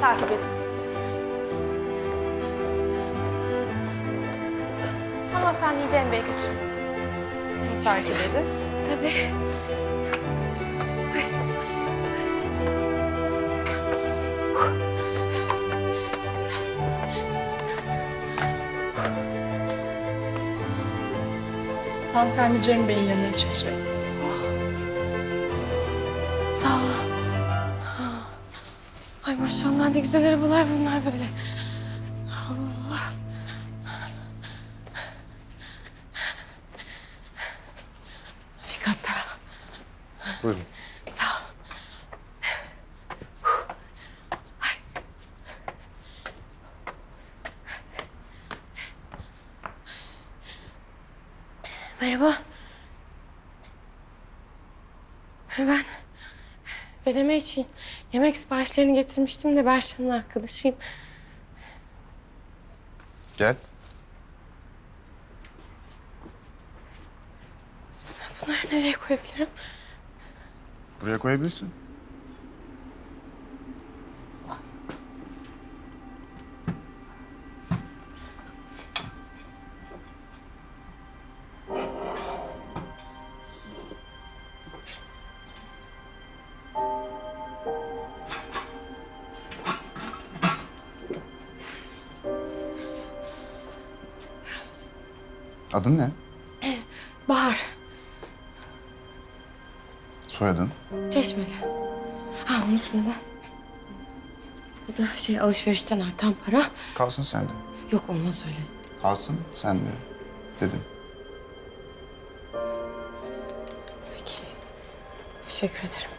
takip edin. Hanımefendiyi Cem Bey'e götürün. Siz takip edin. Tabii. Hanımefendi Cem Bey'in yanına çıkacak. Sağ ol. Ay maşallah ne güzel arabalar bunlar böyle. Allah. Bir kat daha. Buyurun. Sağ ol. Merhaba. Ben deneme için yemek siparişlerini getirmiştim de Berşan'ın arkadaşıyım. Gel. Bunları nereye koyabilirim? Buraya koyabilirsin. Adın ne? Bahar, Soyadın? Çeşmeli. Ha unutmadan. Bu da şey alışverişten artan para. Kalsın sende. Yok olmaz öyle. Kalsın sende dedim. Peki. Teşekkür ederim.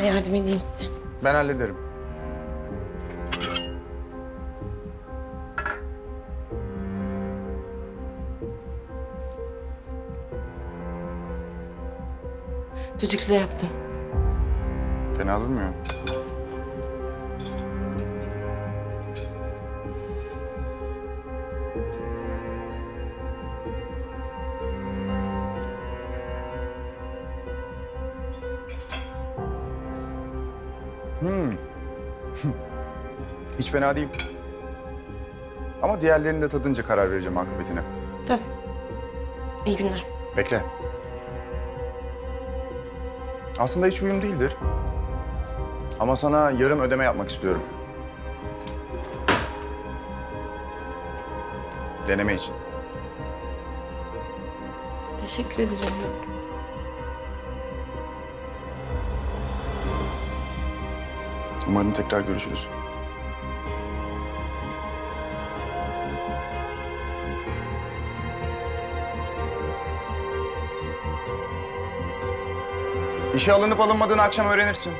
Ben yardım edeyim size. Ben hallederim. Düdüklü yaptım. Fena durmuyor. Hmm. Hiç fena değil. Ama diğerlerini de tadınca karar vereceğim akıbetine. Tabii. İyi günler. Bekle. Aslında hiç uyum değildir. Ama sana yarım ödeme yapmak istiyorum. Deneme için. Teşekkür ederim. Umarım tekrar görüşürüz. İşe alınıp alınmadığını akşam öğrenirsin.